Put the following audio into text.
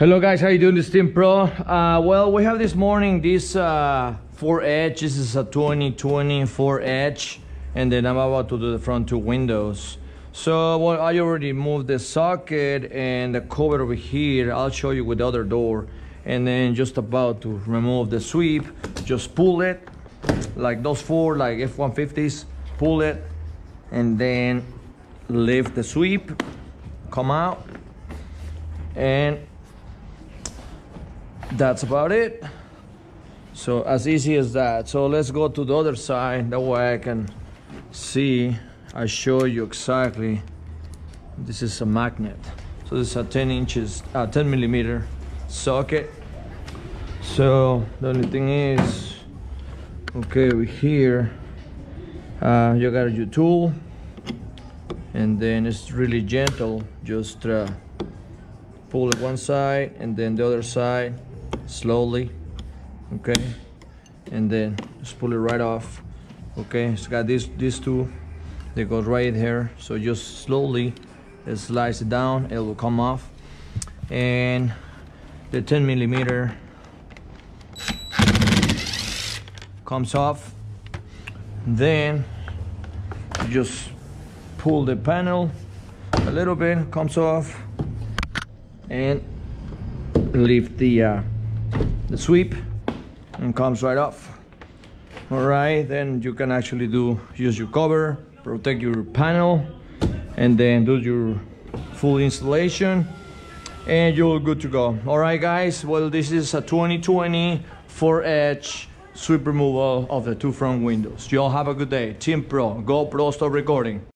Hello guys, how you doing? This is Tint Pro. Uh, well, we have this morning this uh, Ford Edge. This is a 2020 Ford Edge, and then I'm about to do the front two windows. So well, I already moved the socket and the cover over here. I'll show you with the other door, and then just about to remove the sweep. Just pull it like those four, like F-150s. Pull it, and then lift the sweep, come out, and that's about it. So as easy as that. So let's go to the other side that way I can see I show you exactly. This is a magnet. So this is a 10 inches uh, 10 millimeter socket. So the only thing is okay over here uh, you got your tool. And then it's really gentle. Just uh, pull it one side and then the other side slowly okay? And then just pull it right off okay? It's got this these two they go right here. So just slowly slice it down it will come off. And the 10 millimeter comes off. Then just pull the panel a little bit comes off and lift the uh, the sweep and comes right off. All right then you can actually do use your cover protect your panel and then do your full installation and you're good to go. All right guys well this is a 2020 Ford Edge sweep removal of the two front windows. Y'all have a good day. Tint pro go pro stop recording